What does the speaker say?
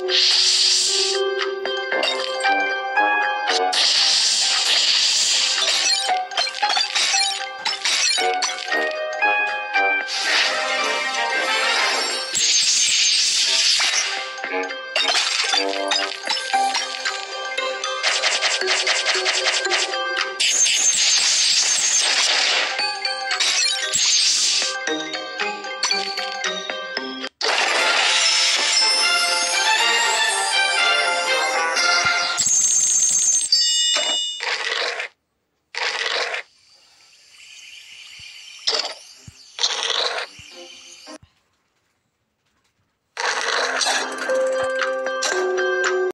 you.